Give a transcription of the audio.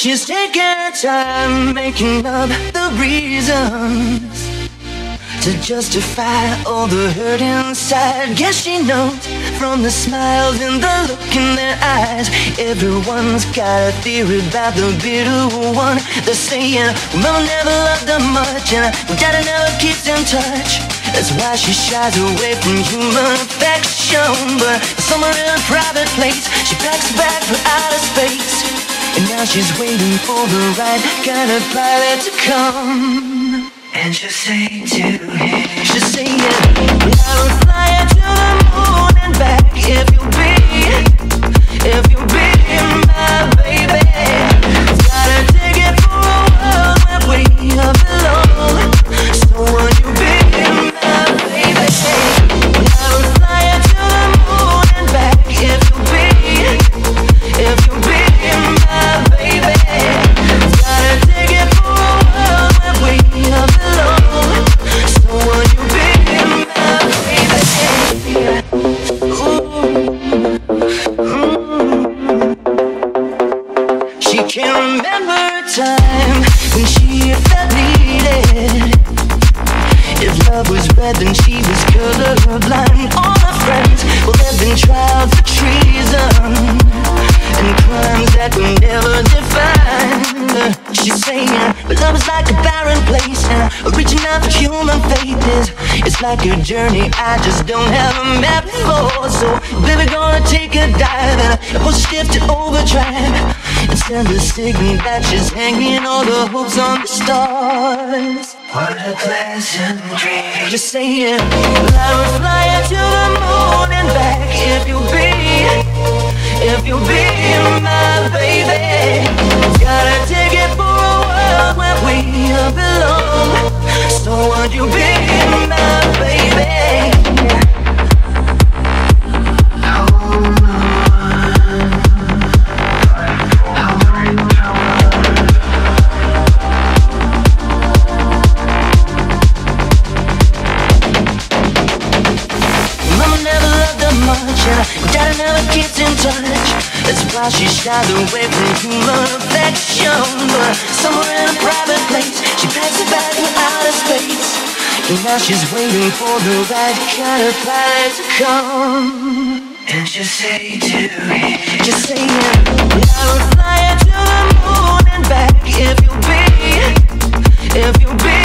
She's taking her time making up the reasons to justify all the hurt inside. Guess she knows from the smiles and the look in their eyes. Everyone's got a theory about the bitter one. They're saying, Mama never loved them much, and Daddy never keeps in touch. That's why she shies away from human affection. But somewhere in a private place, she packs bag for outer space. And now she's waiting for the right kind of pilot to come. And she'll say to him, love is like a barren place, and reaching out for human faith is it's like a journey I just don't have a map for. So, baby, gonna take a dive and shift to overdrive. And send a signal that she's hanging all the hopes on the stars. What a pleasant dream. Just saying, I will fly to the moon and back if you'll be, if you'll be my baby. Would you be my baby? Never in touch. That's why she away from human affection. But somewhere in a private place, she a bag from outer space. And now she's waiting for the right kind of light to come. And just say to me, just say it. I would fly to the moon and back if you be, if you be.